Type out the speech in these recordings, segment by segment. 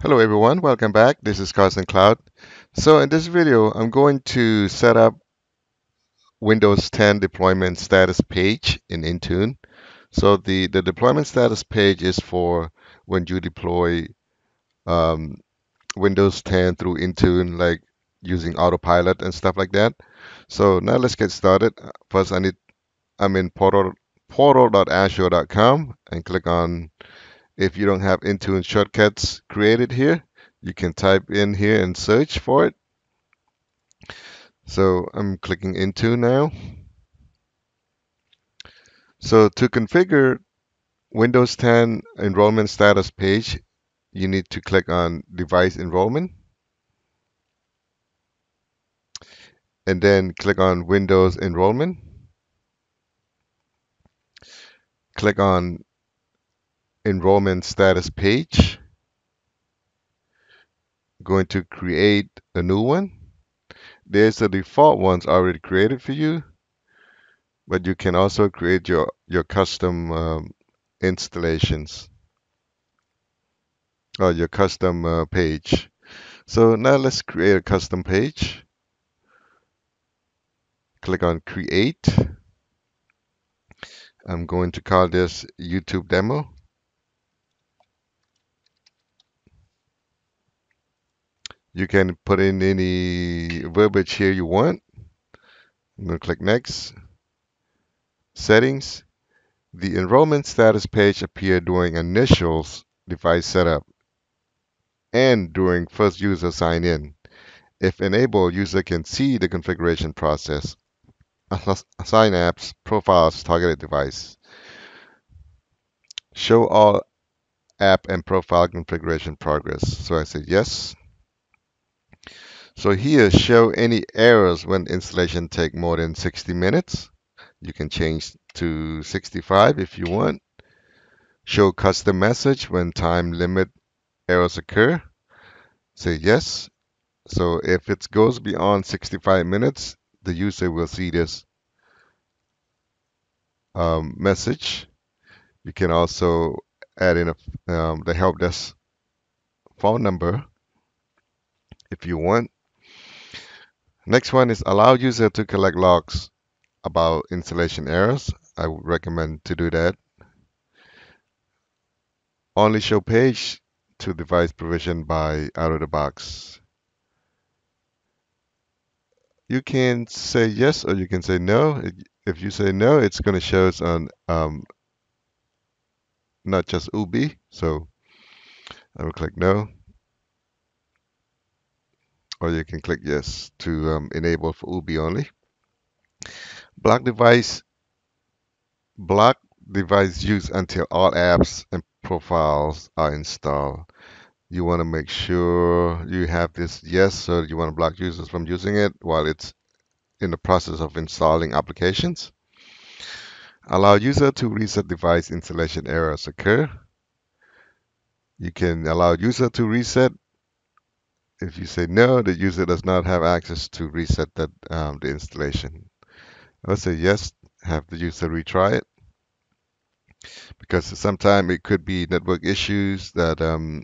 Hello everyone, welcome back. This is Carson Cloud. So in this video, I'm going to set up Windows 10 deployment status page in Intune. So the, the deployment status page is for when you deploy um, Windows 10 through Intune, like using autopilot and stuff like that. So now let's get started. First, I need I'm in portal portal.azure.com and click on if you don't have Intune shortcuts created here, you can type in here and search for it. So I'm clicking Intune now. So to configure Windows 10 enrollment status page, you need to click on device enrollment and then click on Windows enrollment. Click on enrollment status page. Going to create a new one. There's the default ones already created for you, but you can also create your, your custom um, installations or your custom uh, page. So now let's create a custom page. Click on create. I'm going to call this YouTube demo. You can put in any verbiage here you want. I'm going to click next. Settings. The enrollment status page appear during initials device setup and during first user sign in. If enabled, user can see the configuration process, assign apps, profiles, targeted device. Show all app and profile configuration progress. So I said yes. So here, show any errors when installation take more than 60 minutes. You can change to 65 if you want. Show custom message when time limit errors occur. Say yes. So if it goes beyond 65 minutes, the user will see this um, message. You can also add in a, um, the help desk phone number if you want. Next one is allow user to collect logs about installation errors. I would recommend to do that. Only show page to device provision by out of the box. You can say yes or you can say no. If you say no, it's going to show us on um, not just OOBE. So I will click no or you can click yes to um, enable for OOBE only. Block device, block device use until all apps and profiles are installed. You want to make sure you have this yes, so you want to block users from using it while it's in the process of installing applications. Allow user to reset device installation errors occur. You can allow user to reset if you say no, the user does not have access to reset that um, the installation. I'll say yes, have the user retry it because sometimes it could be network issues that um,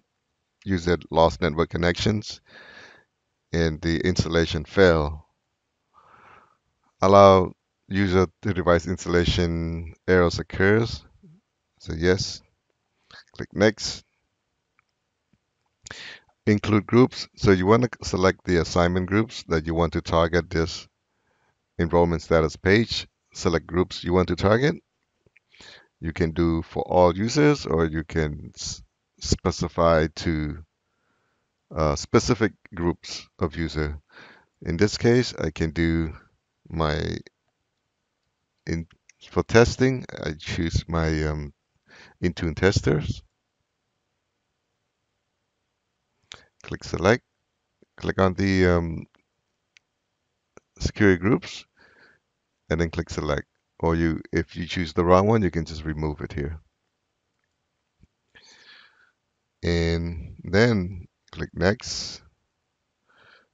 user lost network connections and the installation fail. Allow user to device installation errors occurs. So yes, click next include groups. So you want to select the assignment groups that you want to target this enrollment status page. Select groups you want to target. You can do for all users or you can specify to uh, specific groups of user. In this case, I can do my in for testing. I choose my um, Intune testers. Click select, click on the um, security groups, and then click select. Or you, if you choose the wrong one, you can just remove it here. And then click next.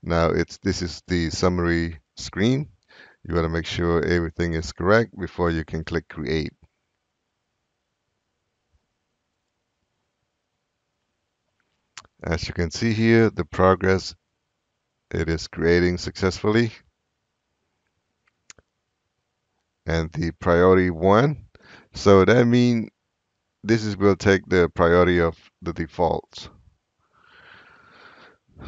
Now it's this is the summary screen. You want to make sure everything is correct before you can click create. As you can see here, the progress it is creating successfully. And the priority one. So that means this is will take the priority of the defaults.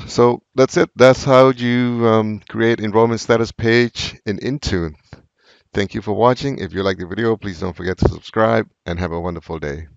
So that's it. That's how you um, create enrollment status page in Intune. Thank you for watching. If you like the video, please don't forget to subscribe and have a wonderful day.